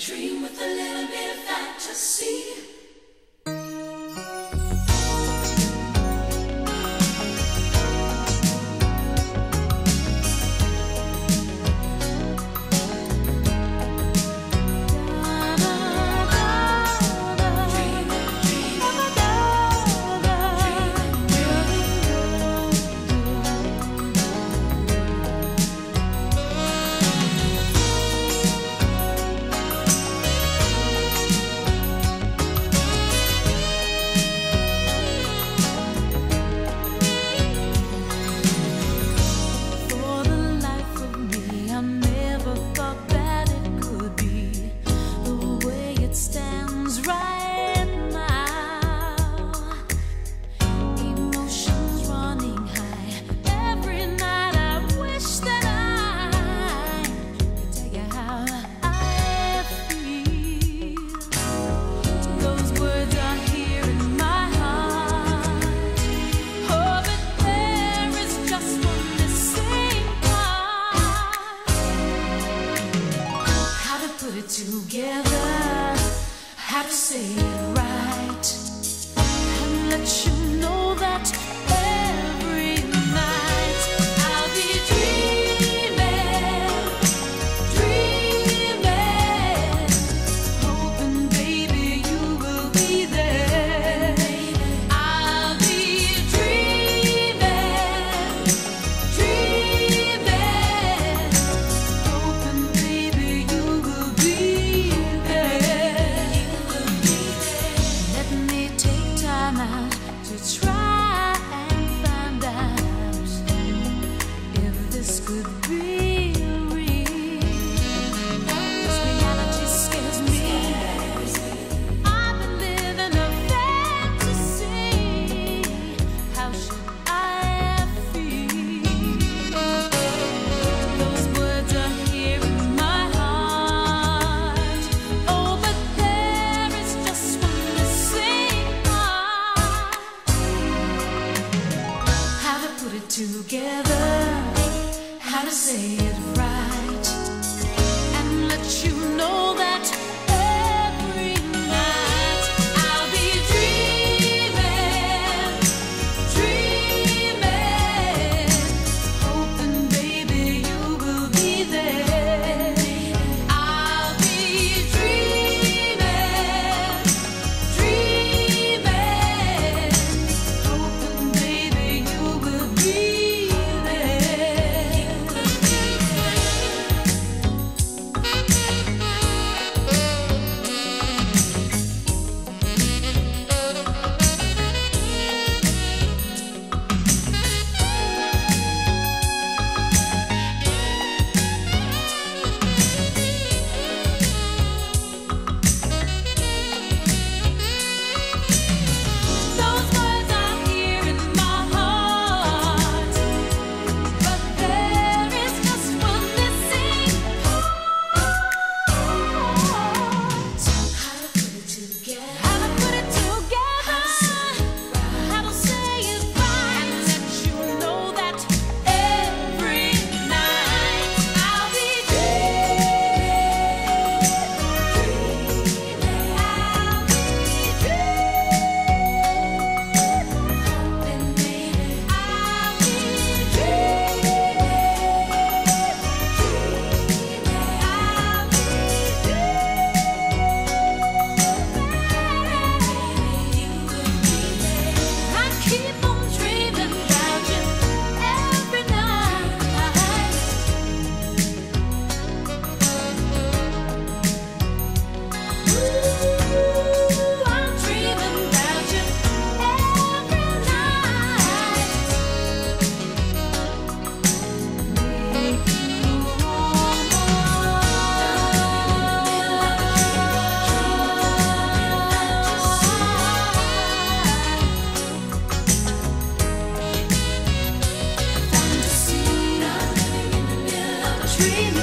dream with a little bit of fantasy. you together. How to say it right. dreaming.